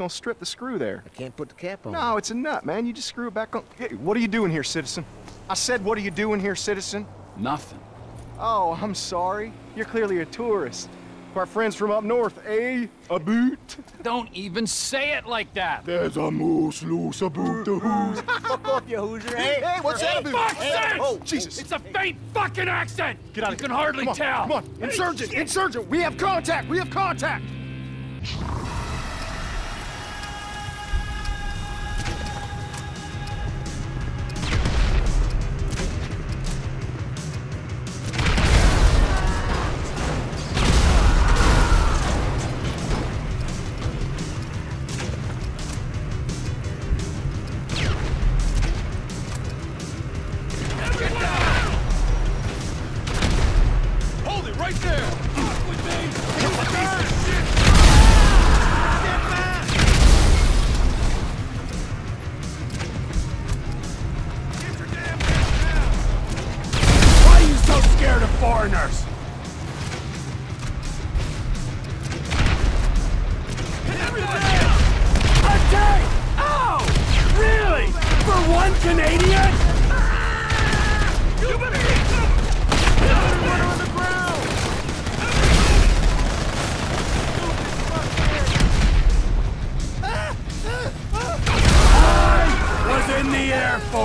gonna strip the screw there. I can't put the cap on. No, it's a nut, man. You just screw it back on. Hey, what are you doing here, citizen? I said, what are you doing here, citizen? Nothing. Oh, I'm sorry. You're clearly a tourist. Our friends from up north, eh? A boot? Don't even say it like that. There's a moose loose about the who's. Fuck off, you Hoosier. Hey, hey, what's that about? Fuck sense! Oh, Jesus. It's a faint fucking accent! Get out you of can here. hardly Come on, tell. Come on, insurgent, insurgent. We have contact. We have contact. Foreigners? Attack! Ow! Really? For one Canadian?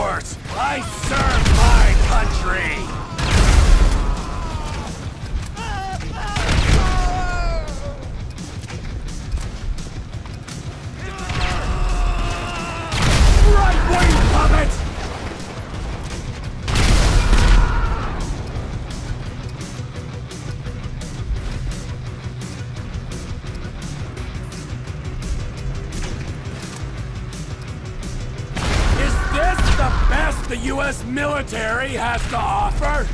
I serve my country. The U.S. military has to offer?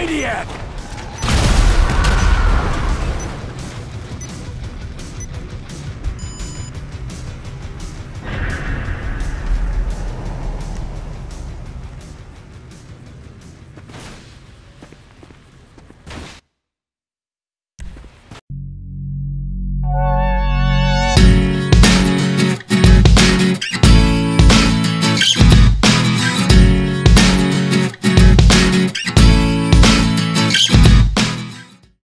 I